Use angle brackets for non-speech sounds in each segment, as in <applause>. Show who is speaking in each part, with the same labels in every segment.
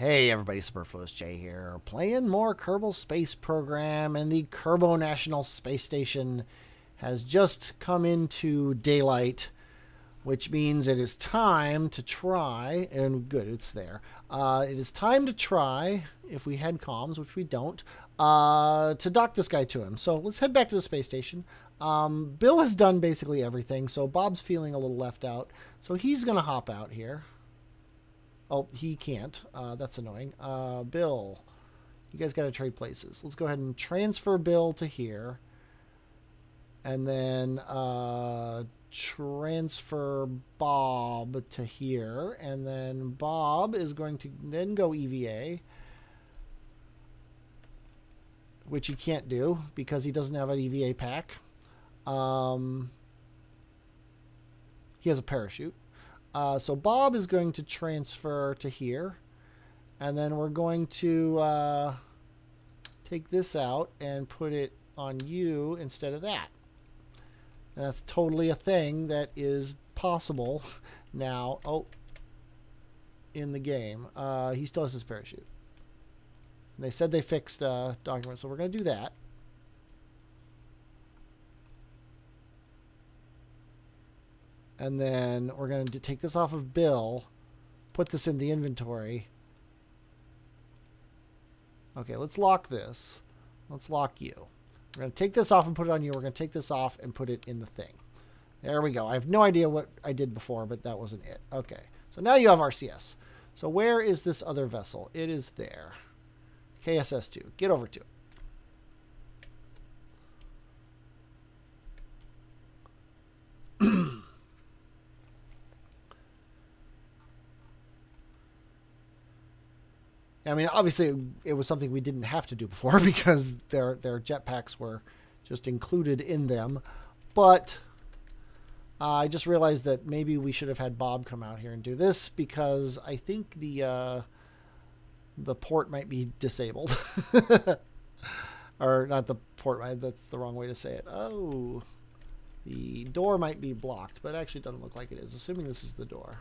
Speaker 1: Hey everybody, Superfluous J here, playing more Kerbal Space Program, and the Kerbonational Space Station has just come into daylight, which means it is time to try, and good, it's there. Uh, it is time to try, if we had comms, which we don't, uh, to dock this guy to him. So let's head back to the space station. Um, Bill has done basically everything, so Bob's feeling a little left out, so he's going to hop out here. Oh, he can't. Uh, that's annoying. Uh, Bill, you guys got to trade places. Let's go ahead and transfer Bill to here. And then uh, transfer Bob to here. And then Bob is going to then go EVA. Which he can't do because he doesn't have an EVA pack. Um, he has a parachute. Uh, so Bob is going to transfer to here. And then we're going to uh, take this out and put it on you instead of that. And that's totally a thing that is possible <laughs> now. Oh, in the game. Uh, he still has his parachute. And they said they fixed uh, documents, so we're going to do that. And then we're going to take this off of Bill, put this in the inventory. Okay, let's lock this. Let's lock you. We're going to take this off and put it on you. We're going to take this off and put it in the thing. There we go. I have no idea what I did before, but that wasn't it. Okay, so now you have RCS. So where is this other vessel? It is there. KSS-2. Get over to it. <clears throat> I mean, obviously, it was something we didn't have to do before <laughs> because their their jetpacks were just included in them. But uh, I just realized that maybe we should have had Bob come out here and do this because I think the uh, the port might be disabled, <laughs> or not the port. That's the wrong way to say it. Oh, the door might be blocked, but actually doesn't look like it is. Assuming this is the door.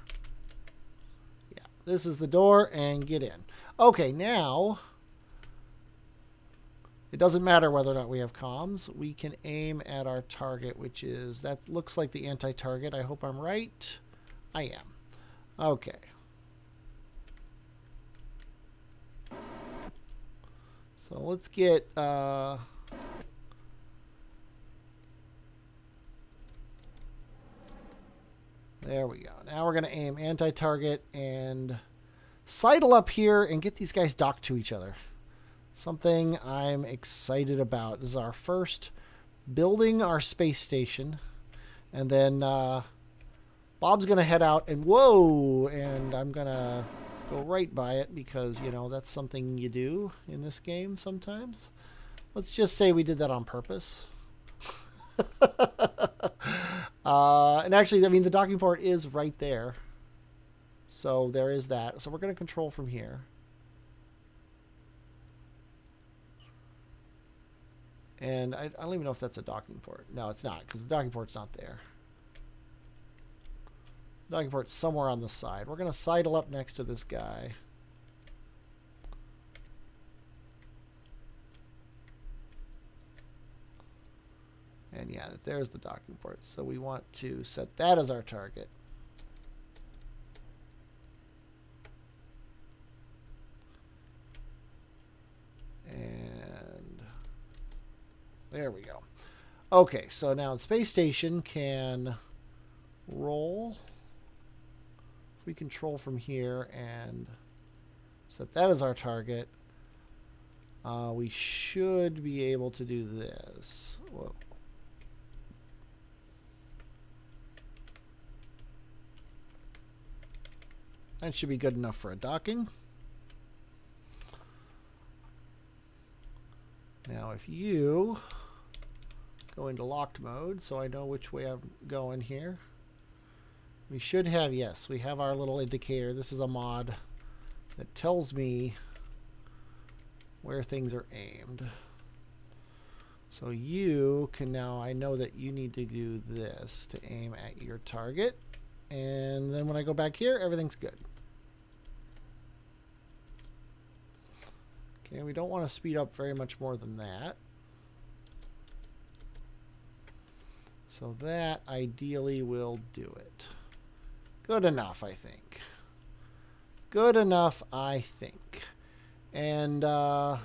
Speaker 1: This is the door and get in. Okay, now it doesn't matter whether or not we have comms. We can aim at our target, which is, that looks like the anti-target. I hope I'm right. I am. Okay. So let's get, uh, There we go. Now we're going to aim anti-target and sidle up here and get these guys docked to each other. Something I'm excited about. This is our first building our space station. And then uh, Bob's going to head out and whoa! And I'm going to go right by it because, you know, that's something you do in this game sometimes. Let's just say we did that on purpose. <laughs> uh, and actually, I mean, the docking port is right there. So there is that. So we're going to control from here. And I, I, don't even know if that's a docking port. No, it's not, because the docking port's not there. The docking port's somewhere on the side. We're going to sidle up next to this guy. And yeah, there's the docking port. So we want to set that as our target. And there we go. Okay, so now the space station can roll. If we control from here and set that as our target, uh, we should be able to do this. Whoa. That should be good enough for a docking. Now if you go into locked mode so I know which way I'm going here. We should have, yes, we have our little indicator. This is a mod that tells me where things are aimed. So you can now, I know that you need to do this to aim at your target. And then when I go back here, everything's good. Okay, we don't want to speed up very much more than that. So that ideally will do it. Good enough, I think. Good enough, I think. And uh,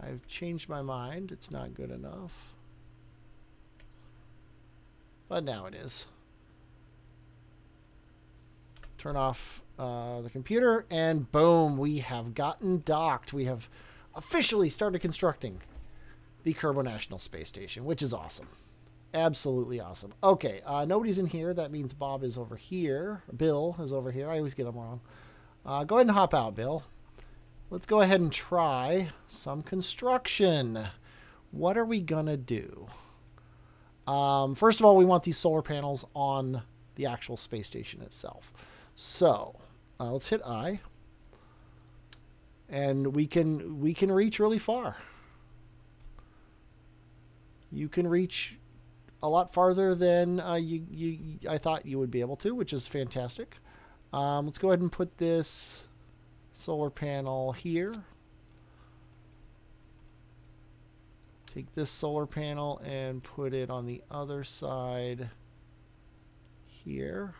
Speaker 1: I've changed my mind. It's not good enough. But now it is. Turn off uh, the computer, and boom, we have gotten docked. We have officially started constructing the Kerbal National Space Station, which is awesome. Absolutely awesome. Okay, uh, nobody's in here. That means Bob is over here. Bill is over here. I always get them wrong. Uh, go ahead and hop out, Bill. Let's go ahead and try some construction. What are we going to do? Um, first of all, we want these solar panels on the actual space station itself. So uh, let's hit I, and we can we can reach really far. You can reach a lot farther than uh, you, you I thought you would be able to, which is fantastic. Um, let's go ahead and put this solar panel here. Take this solar panel and put it on the other side here.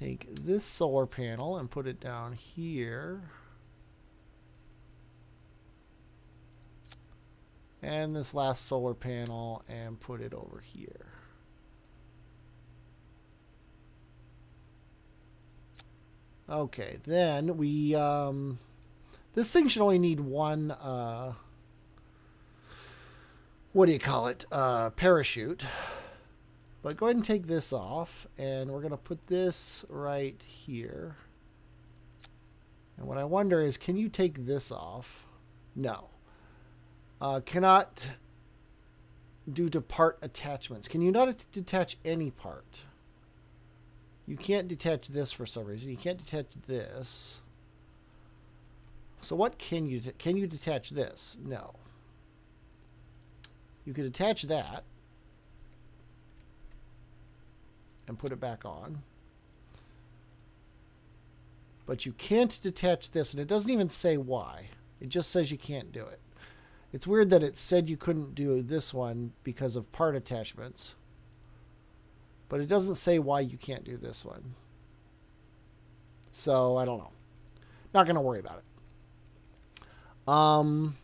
Speaker 1: Take this solar panel and put it down here. And this last solar panel and put it over here. Okay, then we, um, this thing should only need one, uh, what do you call it, uh, parachute. But go ahead and take this off, and we're going to put this right here. And what I wonder is, can you take this off? No. Uh, cannot due to part attachments. Can you not detach any part? You can't detach this for some reason. You can't detach this. So what can you, can you detach this? No. You could attach that and put it back on. But you can't detach this, and it doesn't even say why. It just says you can't do it. It's weird that it said you couldn't do this one because of part attachments. But it doesn't say why you can't do this one. So, I don't know. Not going to worry about it. Um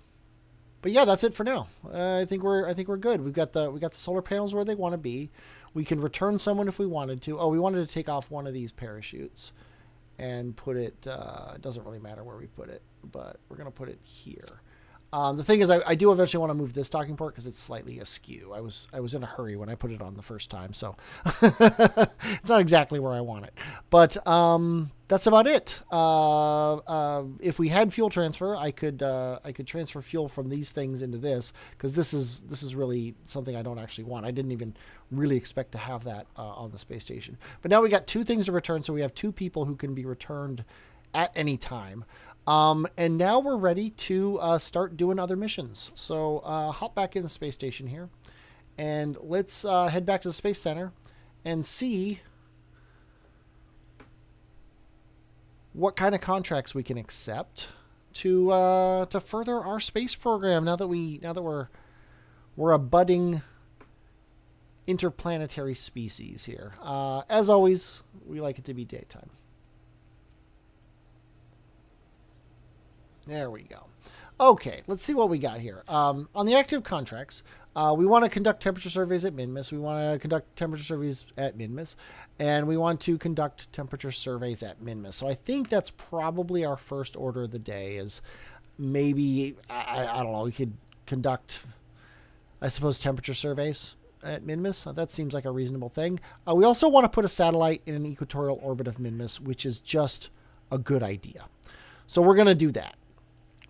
Speaker 1: but yeah, that's it for now. Uh, I think we're I think we're good. We've got the we got the solar panels where they want to be. We can return someone if we wanted to. Oh, we wanted to take off one of these parachutes and put it. Uh, it doesn't really matter where we put it, but we're gonna put it here. Um, the thing is, I, I, do eventually want to move this docking port because it's slightly askew. I was I was in a hurry when I put it on the first time, so <laughs> it's not exactly where I want it. But um, that's about it. Uh, uh, if we had fuel transfer, I could uh, I could transfer fuel from these things into this because this is this is really something I don't actually want. I didn't even really expect to have that uh, on the space station. But now we got two things to return, so we have two people who can be returned at any time. Um, and now we're ready to uh, start doing other missions. So uh, hop back in the space station here, and let's uh, head back to the space center and see what kind of contracts we can accept to uh, to further our space program. Now that we now that we're we're a budding interplanetary species here. Uh, as always, we like it to be daytime. There we go. Okay, let's see what we got here. Um, on the active contracts, uh, we want to conduct temperature surveys at Minmus. We want to conduct temperature surveys at Minmus. And we want to conduct temperature surveys at Minmus. So I think that's probably our first order of the day is maybe, I, I don't know, we could conduct, I suppose, temperature surveys at Minmus. That seems like a reasonable thing. Uh, we also want to put a satellite in an equatorial orbit of Minmus, which is just a good idea. So we're going to do that.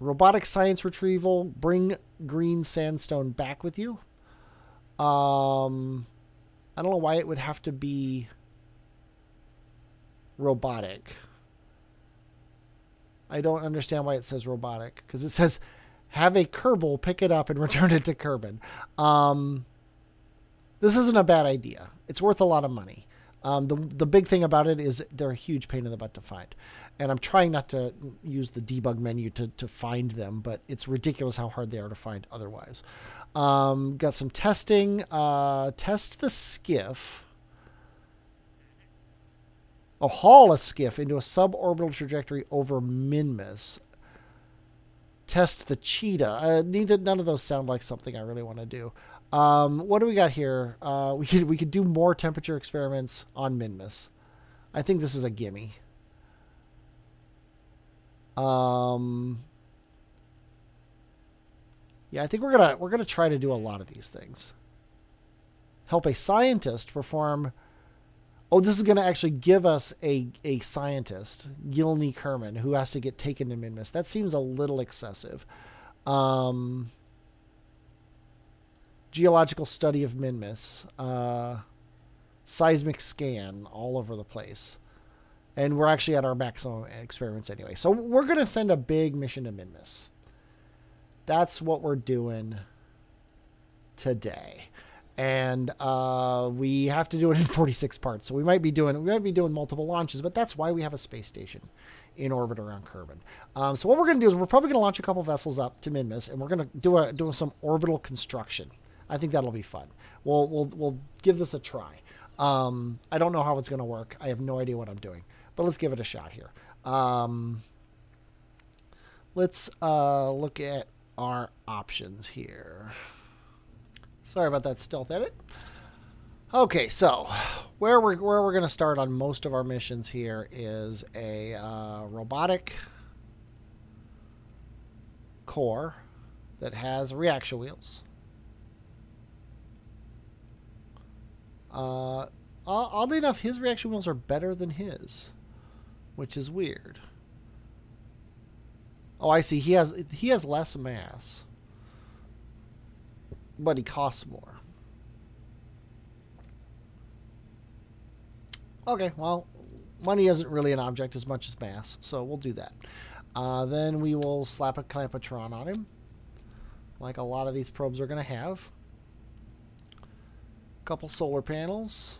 Speaker 1: Robotic science retrieval. Bring green sandstone back with you. Um, I don't know why it would have to be robotic. I don't understand why it says robotic because it says have a Kerbal pick it up and <laughs> return it to Kerbin. Um, this isn't a bad idea. It's worth a lot of money. Um, the the big thing about it is they're a huge pain in the butt to find, and I'm trying not to use the debug menu to to find them, but it's ridiculous how hard they are to find otherwise. Um, got some testing. Uh, test the skiff. Oh, haul a skiff into a suborbital trajectory over Minmus. Test the cheetah. Uh, neither none of those sound like something I really want to do. Um, what do we got here? Uh, we could we could do more temperature experiments on Minmus. I think this is a gimme. Um, yeah, I think we're gonna we're gonna try to do a lot of these things. Help a scientist perform. Oh, this is gonna actually give us a a scientist, Gilney Kerman, who has to get taken to Minmus. That seems a little excessive. Um, geological study of Minmus, uh, seismic scan all over the place. And we're actually at our maximum experiments anyway. So we're going to send a big mission to Minmus. That's what we're doing today. And uh, we have to do it in <laughs> 46 parts. So we might be doing we might be doing multiple launches, but that's why we have a space station in orbit around Kerbin. Um, so what we're going to do is we're probably going to launch a couple vessels up to Minmus, and we're going to do do some orbital construction. I think that'll be fun. We'll we'll we'll give this a try. Um, I don't know how it's going to work. I have no idea what I'm doing, but let's give it a shot here. Um, let's uh, look at our options here. Sorry about that stealth edit. Okay, so where we're where we're going to start on most of our missions here is a uh, robotic core that has reaction wheels. Uh, oddly enough, his reaction wheels are better than his, which is weird. Oh, I see. He has he has less mass, but he costs more. Okay, well, money isn't really an object as much as mass, so we'll do that. Uh, then we will slap a Clamp-O-Tron on him, like a lot of these probes are going to have couple solar panels.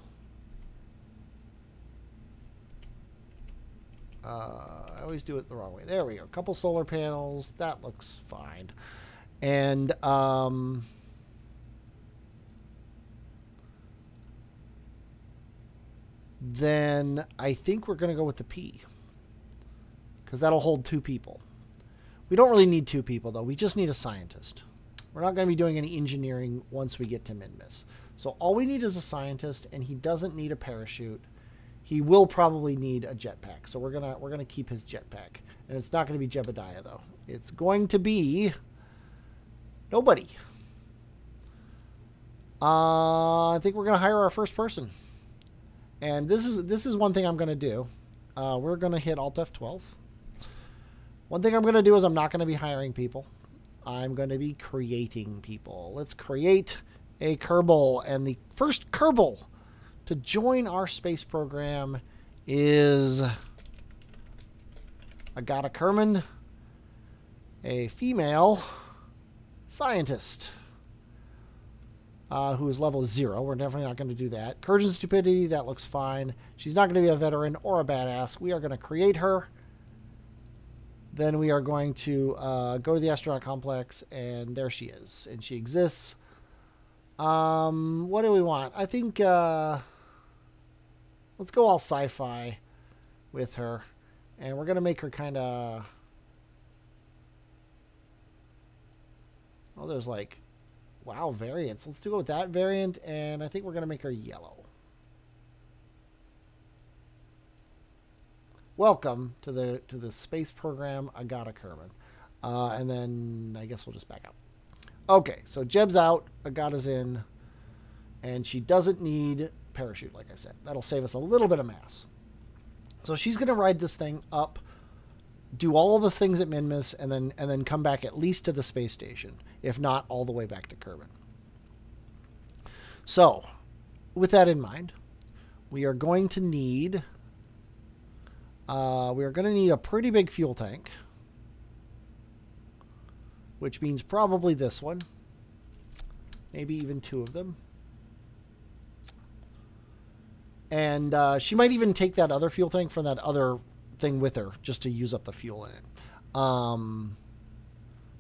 Speaker 1: Uh, I always do it the wrong way. There we go. A couple solar panels. That looks fine. And um, then I think we're going to go with the P because that'll hold two people. We don't really need two people, though. We just need a scientist. We're not going to be doing any engineering once we get to Minmus. So all we need is a scientist, and he doesn't need a parachute. He will probably need a jetpack. So we're gonna we're gonna keep his jetpack, and it's not to be Jebediah though. It's going to be nobody. Uh, I think we're gonna hire our first person, and this is this is one thing I'm gonna do. Uh, we're gonna hit Alt F12. One thing I'm gonna do is I'm not gonna be hiring people. I'm to be creating people. Let's create a Kerbal. And the first Kerbal to join our space program is Agata Kerman, a female scientist uh, who is level zero. We're definitely not going to do that. Courage and Stupidity, that looks fine. She's not going to be a veteran or a badass. We are going to create her. Then we are going to uh, go to the astronaut complex, and there she is. And she exists. Um, what do we want? I think uh, let's go all sci-fi with her, and we're gonna make her kind of. Oh, there's like, wow, variants. Let's do it with that variant, and I think we're gonna make her yellow. Welcome to the to the space program, Agata Kerman, uh, and then I guess we'll just back out. Okay, so Jeb's out, Agata's in, and she doesn't need parachute, like I said. That'll save us a little bit of mass. So she's going to ride this thing up, do all the things at Minmus, and then and then come back at least to the space station, if not all the way back to Kerbin. So, with that in mind, we are going to need uh, we are going to need a pretty big fuel tank which means probably this one. Maybe even two of them. And uh, she might even take that other fuel tank from that other thing with her just to use up the fuel in it. Um,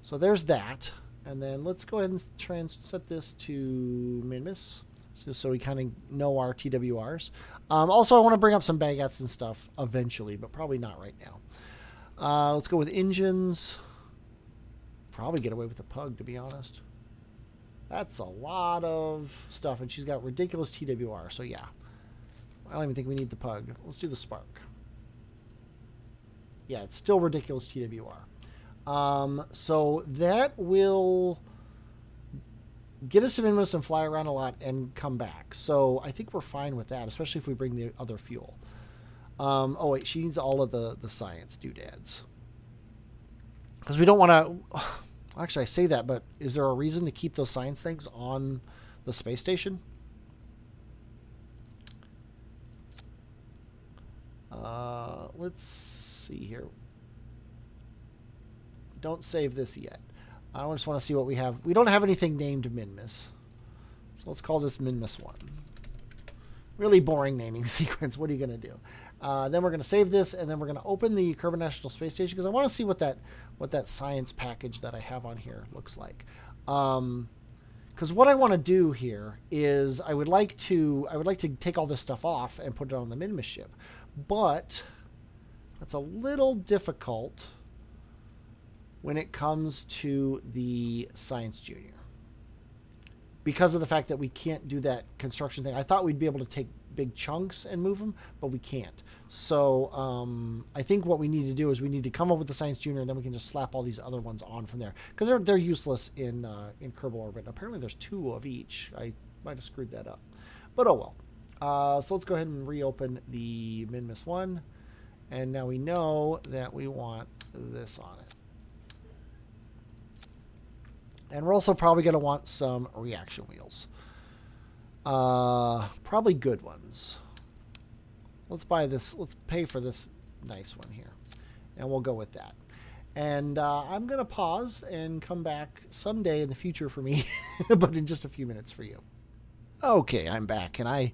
Speaker 1: so there's that. And then let's go ahead and try and set this to Minmus, so, so we kind of know our TWRs. Um, also, I want to bring up some baguettes and stuff eventually, but probably not right now. Uh, let's go with engines. Probably get away with the pug, to be honest. That's a lot of stuff, and she's got ridiculous TWR, so yeah. I don't even think we need the pug. Let's do the spark. Yeah, it's still ridiculous TWR. Um, so that will get us to Minmus and fly around a lot and come back. So I think we're fine with that, especially if we bring the other fuel. Um, oh wait, she needs all of the the science doodads because we don't want to. Actually, I say that, but is there a reason to keep those science things on the space station? Uh, let's see here. Don't save this yet. I just want to see what we have. We don't have anything named Minmus. So let's call this Minmus 1. Really boring naming <laughs> sequence. What are you going to do? Uh, then we're going to save this, and then we're going to open the Kerbin National Space Station because I want to see what that what that science package that I have on here looks like. Because um, what I want to do here is I would like to I would like to take all this stuff off and put it on the Minmus ship, but that's a little difficult when it comes to the Science Junior because of the fact that we can't do that construction thing. I thought we'd be able to take big chunks and move them, but we can't. So um, I think what we need to do is we need to come up with the Science Junior, and then we can just slap all these other ones on from there because they're they're useless in uh, in Kerbal Orbit. Apparently, there's two of each. I might have screwed that up, but oh well. Uh, so let's go ahead and reopen the Minmus one, and now we know that we want this on it. And we're also probably going to want some reaction wheels. Uh, probably good ones. Let's buy this. Let's pay for this nice one here. And we'll go with that. And uh, I'm going to pause and come back someday in the future for me, <laughs> but in just a few minutes for you. Okay, I'm back. And I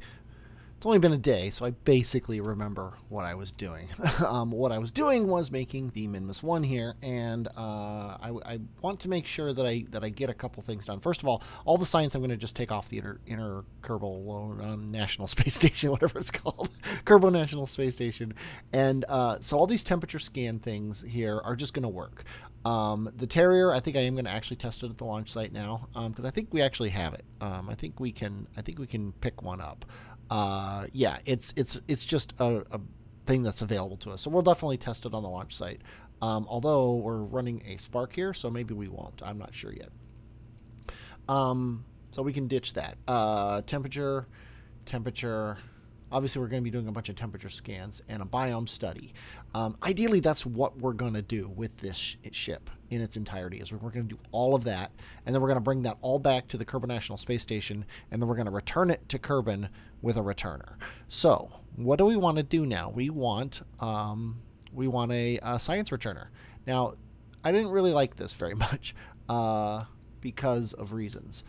Speaker 1: it's only been a day, so I basically remember what I was doing. <laughs> um, what I was doing was making the Minmus one here, and uh, I, I, want to make sure that I that I get a couple things done. First of all, all the science I'm going to just take off the inner, inner Kerbal uh, National <laughs> Space Station, <laughs> whatever it's called, Kerbal National Space Station, and uh, so all these temperature scan things here are just going to work. Um, the Terrier, I think I am going to actually test it at the launch site now because um, I think we actually have it. Um, I think we can. I think we can pick one up uh, yeah, it's it's it's just a, a, thing that's available to us. So we'll definitely test it on the launch site. Um, although we're running a Spark here, so maybe we won't. I'm not sure yet. Um, so we can ditch that. Uh, temperature, temperature. Obviously, we're going to be doing a bunch of temperature scans and a biome study. Um, ideally, that's what we're going to do with this sh ship in its entirety. Is we're going to do all of that, and then we're going to bring that all back to the Kerbin National Space Station, and then we're going to return it to Kerbin with a returner. So, what do we want to do now? We want um, we want a, a, science returner. Now, I didn't really like this very <laughs> much uh, because of reasons.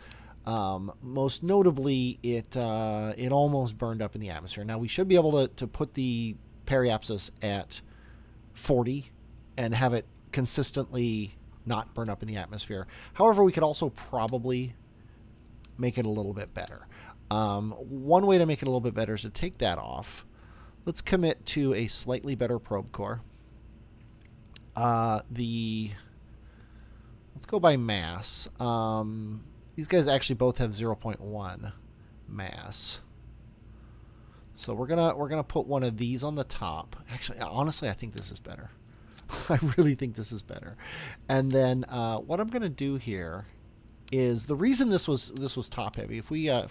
Speaker 1: Um, most notably, it uh, it almost burned up in the atmosphere. Now we should be able to, to put the periapsis at 40 and have it consistently not burn up in the atmosphere. However, we could also probably make it a little bit better. Um, one way to make it a little bit better is to take that off. Let's commit to a slightly better probe core. Uh, the let's go by mass. Um, these guys actually both have 0.1 mass. So we're gonna we're gonna put one of these on the top. Actually, honestly, I think this is better. <laughs> I really think this is better. And then uh, what I'm to do here is the reason this was this was top heavy. If we uh,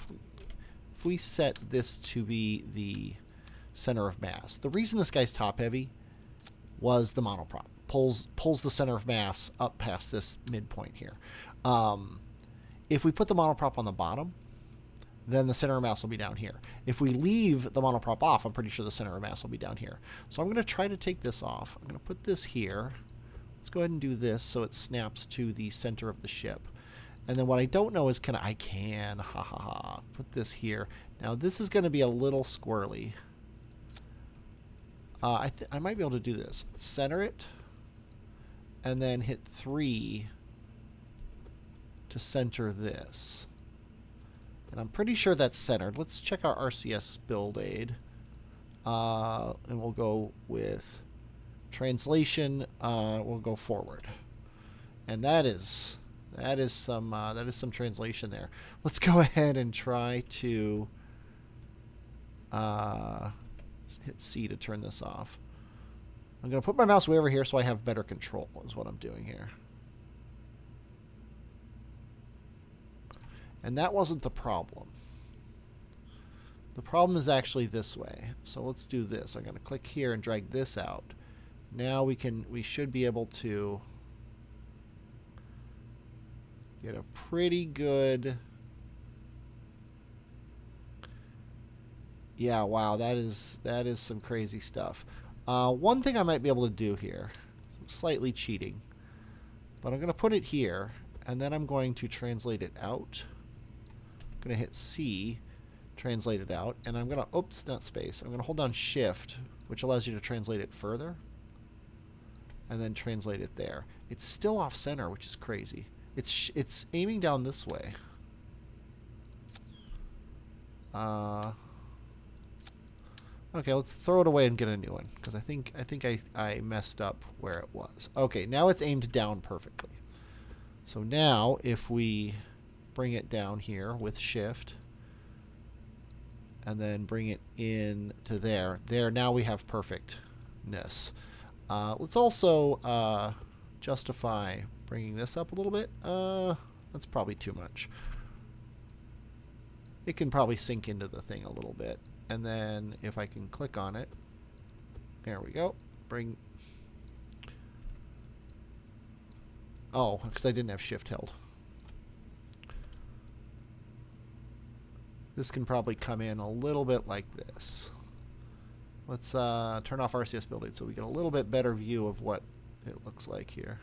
Speaker 1: if we set this to be the center of mass, the reason this guy's top heavy was the monoprop pulls pulls the center of mass up past this midpoint here. Um, if we put the monoprop on the bottom, then the center of mass will be down here. If we leave the monoprop off, I'm pretty sure the center of mass will be down here. So I'm going to try to take this off. I'm going to put this here. Let's go ahead and do this so it snaps to the center of the ship. And then what I don't know is can I, I can, ha ha ha, put this here. Now this is going to be a little squirrely. Uh, I, I might be able to do this. Center it, and then hit 3 to center this. And I'm pretty sure that's centered. Let's check our RCS build aid. Uh, and we'll go with translation. Uh, we'll go forward. And that is that is some uh, that is some translation there. Let's go <laughs> ahead and try to uh, hit C to turn this off. I'm going to put my mouse way over here so I have better control is what I'm doing here. And that wasn't the problem. The problem is actually this way. So let's do this. I'm going to click here and drag this out. Now we can we should be able to get a pretty good Yeah, wow, that is that is some crazy stuff. Uh, one thing I might be able to do here, slightly cheating, but I'm going to put it here, and then I'm going to translate it out. I'm going to hit C, translate it out, and I'm going to, oops, not space, I'm going to hold down Shift, which allows you to translate it further, and then translate it there. It's still off center, which is crazy. It's it's aiming down this way. Uh, Okay, let's throw it away and get a new one because I think I think I, I messed up where it was. Okay, now it's aimed down perfectly. So now if we bring it down here with shift and then bring it in to there, there now we have perfectness. Uh, let's also uh, justify bringing this up a little bit. Uh, that's probably too much. It can probably sink into the thing a little bit and then if I can click on it, there we go. Bring. Oh, because I didn't have shift held. This can probably come in a little bit like this. Let's uh, turn off RCS build aid so we get a little bit better view of what it looks like here.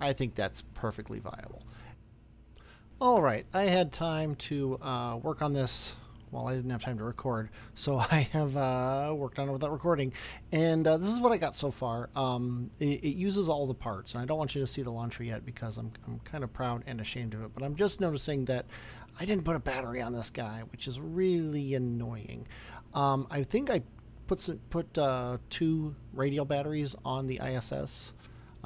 Speaker 1: I think that's perfectly viable. All right, I had time to uh, work on this while I didn't have time to record, so <laughs> I have uh, worked on it without recording. And uh, this is what I got so far. Um, it, it, uses all the parts, and I don't want you to see the launcher yet because I'm, I'm kind of proud and ashamed of it, but I'm just noticing that I didn't put a battery on this guy, which is really annoying. Um, I think I put, some, put uh, two radial batteries on the ISS,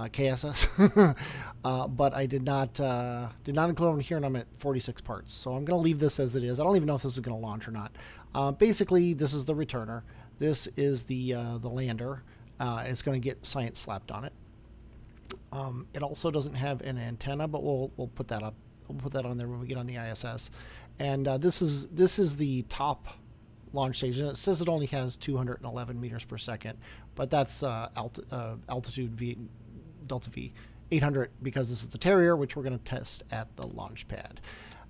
Speaker 1: KSS, <laughs> uh, but I did not uh, did not include them here, and I'm at 46 parts. So I'm going to leave this as it is. I don't even know if this is going to launch or not. Uh, basically, this is the returner. This is the uh, the lander. Uh, it's going to get science slapped on it. Um, it also doesn't have an antenna, but we'll we'll put that up. We'll put that on there when we get on the ISS. And this is this is the top launch stage. And it says it only has 211 meters per second, but that's alt altitude v Delta V 800 because this is the Terrier, which we're going to test at the launch pad.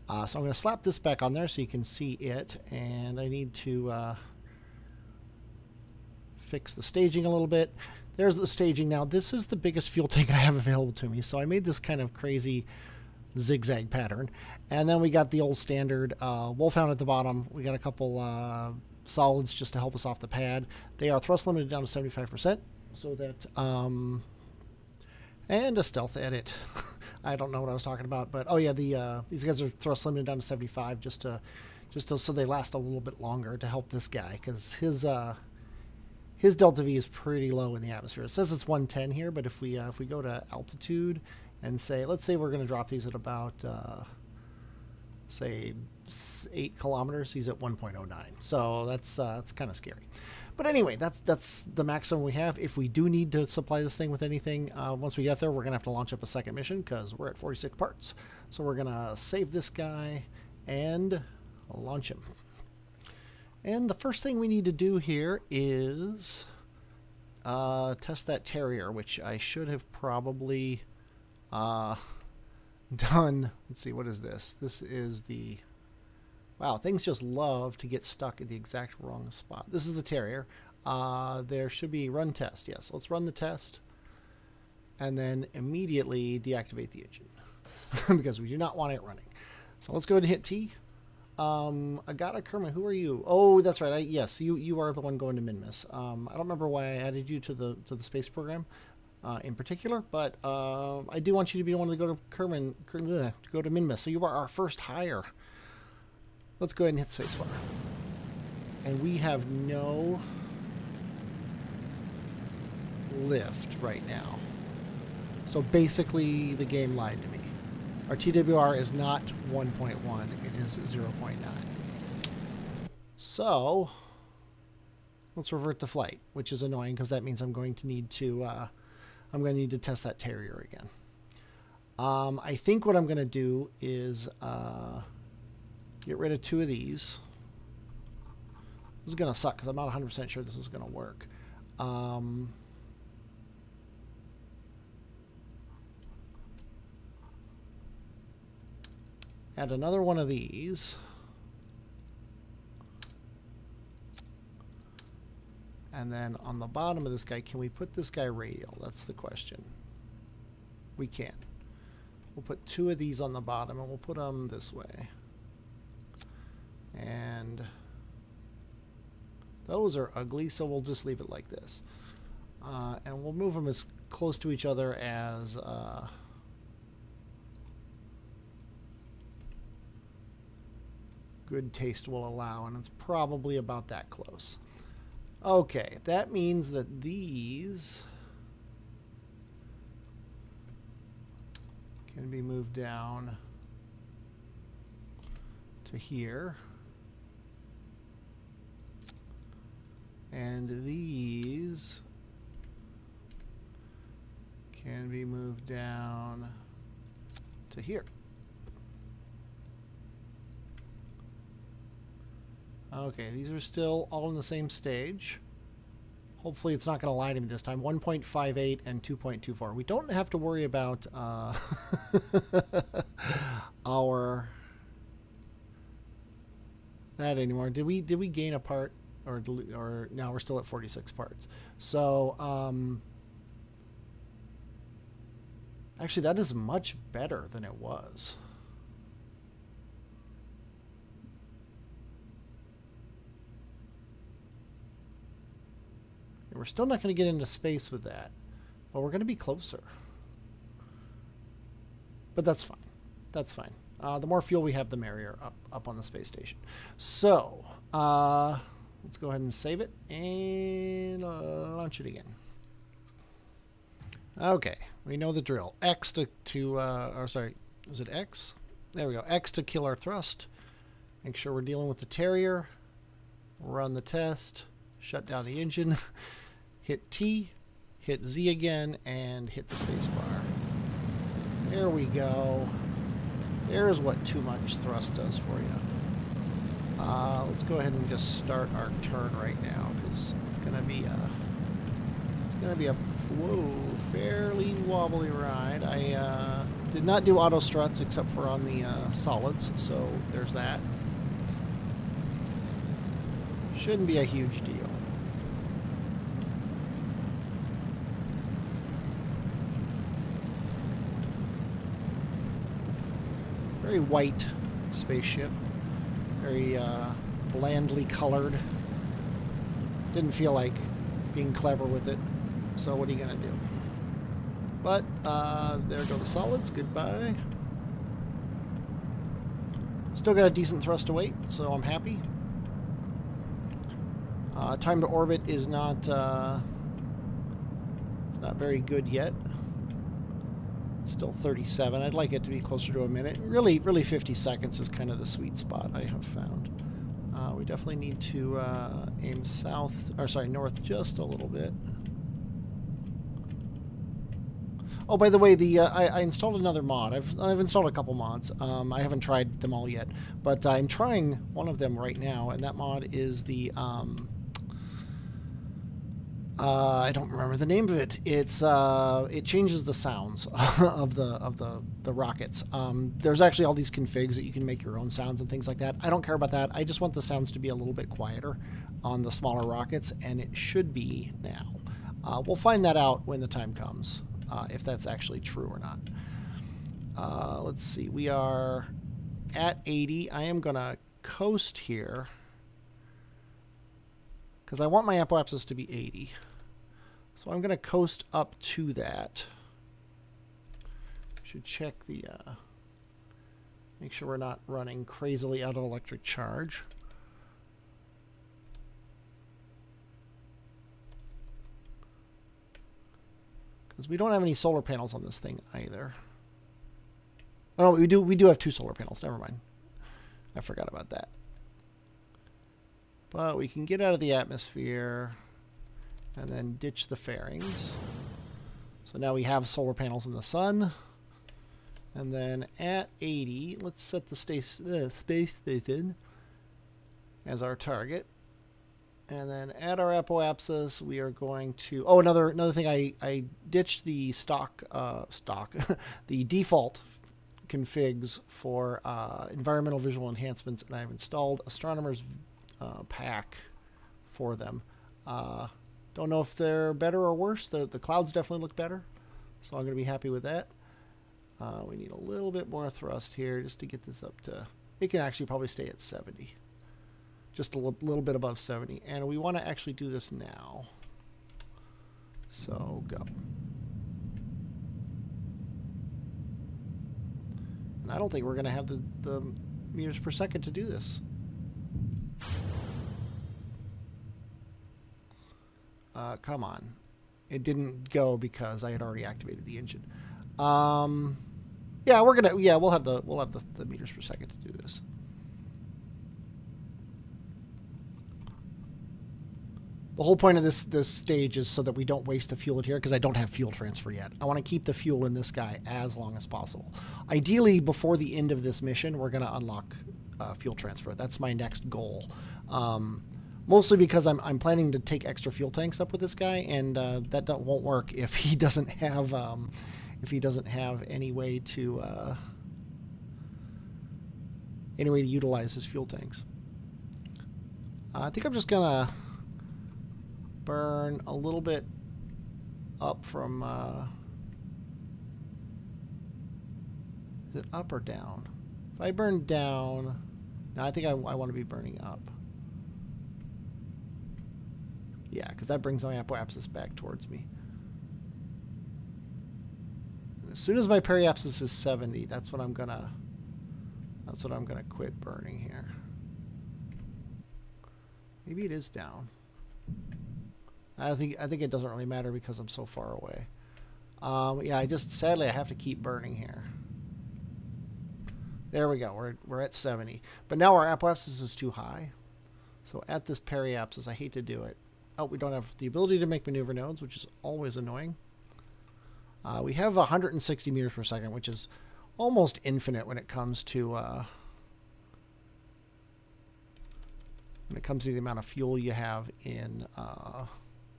Speaker 1: Uh, so I'm going to slap this back on there so you can see it, and I need to uh, fix the staging a little bit. There's the staging now. This is the biggest fuel tank <laughs> I have available to me, so I made this kind of crazy zigzag pattern. And then we got the old standard uh, Wolfhound at the bottom. We got a couple uh, solids just to help us off the pad. They are thrust limited down to 75% so that um, and a stealth edit. <laughs> I don't know what I was talking about, but oh yeah, the uh, these guys are thrust limited down to 75 just to just to, so they last a little bit longer to help this guy because his uh, his delta V is pretty low in the atmosphere. It says it's 110 here, but if we uh, if we go to altitude and say let's say we're going to drop these at about uh, say eight kilometers, he's at 1.09. So that's uh, that's kind of scary. But anyway, that's that's the maximum we have. If we do need to supply this thing with anything, uh, once we get there, we're going to have to launch up a second mission because we're at 46 parts. So we're going to save this guy and launch him. And the first thing we need to do here is uh, test that Terrier, which I should have probably uh, <laughs> done. Let's see, what is this? This is the Wow, things just love to get stuck at the exact wrong spot. This is the Terrier. Uh, there should be run test. Yes, let's run the test. and then immediately deactivate the engine <laughs> because we do not want it running. So let's go ahead and hit T. Um, Agata Kerman, who are you? Oh, that's right. I, yes, you you are the one going to Minmus. Um, I don't remember why I added you to the to the space program uh, in particular, but uh, I do want you to be the one to go to Kerman, to go to Minmus. So you are our first hire. Let's go ahead and hit spacebar. And we have no lift right now. So basically, the game lied to me. Our TWR is not 1.1, it is 0.9. So, let's revert to flight, which is annoying because that means I'm going to need to, uh, I'm going to need to test that Terrier again. Um, I think what I'm going to do is uh, get rid of two of these. This is going to suck because I'm not 100% sure this is going to work. Um, add another one of these. And then on the bottom of this guy, can we put this guy radial? That's the question. We can. We'll put two of these on the bottom and we'll put them this way. And those are ugly, so we'll just leave it like this. Uh, and we'll move them as close to each other as... Uh, good taste will allow, and it's probably about that close. Okay, that means that these can be moved down to here. And these can be moved down to here. Okay, these are still all in the same stage. Hopefully it's not going to lie to me this time. 1.58 and 2.24. We don't have to worry about uh, <laughs> our that anymore. Did we did we gain a part or or now we're still at 46 parts. So um, actually that is much better than it was. And We're still not going to get into space with that, but we're going to be closer. But that's fine. That's fine. Uh, the more fuel we have, the merrier up, up on the space station. So, uh, let's go ahead and save it and uh, launch it again. Okay, we know the drill. X to, to uh, or sorry, is it X? There we go. X to kill our thrust. Make sure we're dealing with the Terrier. Run the test. Shut down the engine. <laughs> hit T, hit Z again, and hit the spacebar. There we go. There's what too much thrust does for you. Uh, let's go ahead and just start our turn right now, because it's gonna be a it's gonna be a whoa fairly wobbly ride. I uh, did not do auto struts except for on the uh, solids, so there's that. Shouldn't be a huge deal. Very white spaceship. Very uh, blandly colored. Didn't feel like being clever with it. So what are you going to do? But uh, there go the solids. Goodbye. Still got a decent thrust to weight, so I'm happy. Uh, time to orbit is not uh, not very good yet still 37. I'd like it to be closer to a minute. Really, really 50 seconds is kind of the sweet spot I have found. Uh, we definitely need to uh, aim south, or sorry, north just a little bit. Oh, by the way, the uh, I, I, installed another mod. I've, I've installed a couple mods. Um, I haven't tried them all yet, but I'm trying one of them right now, and that mod is the um, uh, I don't remember the name of it. It's uh, it changes the sounds <laughs> of the of the the rockets. Um, there's actually all these configs that you can make your own sounds and things like that. I don't care about that. I just want the sounds to be a little bit quieter on the smaller rockets, and it should be now. Uh, we'll find that out when the time comes. uh, if that's actually true or not. Uh, let's see. We are at 80. I am going to coast here because I want my apoapsis to be 80. So I'm going to coast up to that. Should check the, uh, make sure we're not running crazily out of electric charge. Because we don't have any solar panels on this thing either. Oh, no, we do. We do have two solar panels. Never mind. I forgot about that. But we can get out of the atmosphere and then ditch the fairings. So now we have solar panels in the sun. And then at 80, let's set the space, uh, space station as our target. And then at our apoapsis, we are going to. Oh, another another thing. I I ditched the stock uh, stock, <laughs> the default configs for uh, environmental visual enhancements, and I've installed Astronomer's uh, pack for them. Uh, don't know if they're better or worse. The the clouds definitely look better, so I'm going to be happy with that. Uh, we need a little bit more thrust here just to get this up to. It can actually probably stay at 70 just a little bit above 70. And we want to actually do this now. So go. And I don't think we're going to have the, the meters per second to do this. Uh, come on. It didn't go because I had already activated the engine. Um, yeah, we're gonna. Yeah, we'll have the we'll have the, the meters per second to do this. The whole point of this this stage is so that we don't waste the fuel here because I don't have fuel transfer yet. I want to keep the fuel in this guy as long as possible. Ideally, before the end of this mission, we're going to unlock uh, fuel transfer. That's my next goal. Um, mostly because I'm, I'm planning to take extra fuel tanks up with this guy, and uh, that won't work if he <laughs> doesn't have um, if he doesn't have any way to uh, any way to utilize his fuel tanks. Uh, I think I'm just gonna burn a little bit up from, uh, is it up or down? If I burn down, no, I think I, I want to be burning up. Yeah, because that brings my apoapsis back towards me. as soon as my periapsis is 70, that's what I'm gonna that's what I'm gonna quit burning here. Maybe it is down. I think I think it doesn't really matter because I'm so far away. Um, yeah, I just sadly I have to keep burning here. There we go. We're we're at 70, but now our apoapsis is too high. So at this periapsis, I hate to do it. Oh, we don't have the ability to make maneuver nodes, which is always annoying. Uh, we have 160 meters per second, which is almost infinite when it comes to uh, when it comes to the amount of fuel you have in. Uh,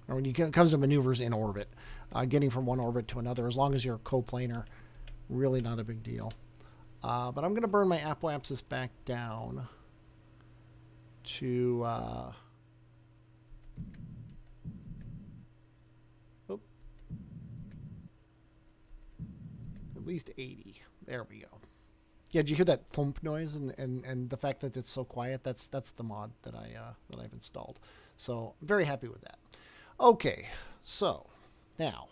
Speaker 1: or when it comes to maneuvers in orbit, uh, getting from one orbit to another, as long as you're coplanar, really not a big deal. Uh, but I'm going to burn my apoapsis back down to... Uh, oh, at least 80. There we go. Yeah, did you hear that thump noise and, and, and the fact that it's so quiet? That's that's the mod that I uh, that I've installed. So I'm very happy with that. Okay, so now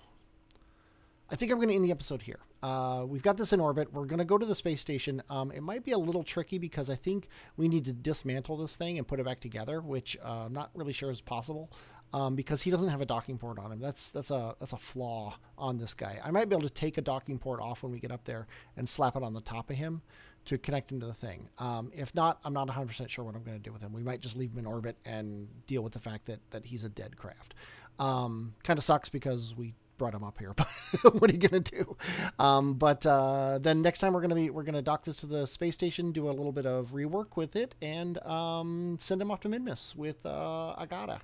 Speaker 1: I think I'm going to end the episode here. Uh, we've got this in orbit. We're going to go to the space station. Um, it might be a little tricky because I think we need to dismantle this thing and put it back together, which uh, I'm not really sure is possible um, because he doesn't have a docking port on him. That's that's a that's a flaw on this guy. I might be able to take a docking port off when we get up there and slap it on the top of him to connect into the thing. Um, if not, I'm not 100% sure what I'm going to do with him. We might just leave him in orbit and deal with the fact that that he's a dead craft. Um, kind of sucks because we brought him up here. <laughs> But what are you gonna do? Um, but uh, then next time we're gonna be we're gonna dock this to the space station, do a little bit of rework with it, and um, send him off to Minmus with uh, Agata.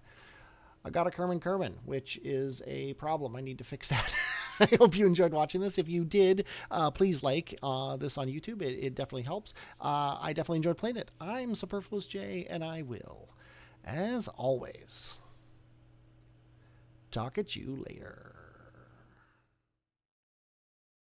Speaker 1: Agata Kerman Kerman, which is a problem. I need to fix <laughs> that. I hope you enjoyed watching this. If you did, uh, please like uh, this on YouTube. It, it definitely helps. Uh, I definitely enjoyed playing it. I'm Superfluous J, and I will, as always, talk at you later.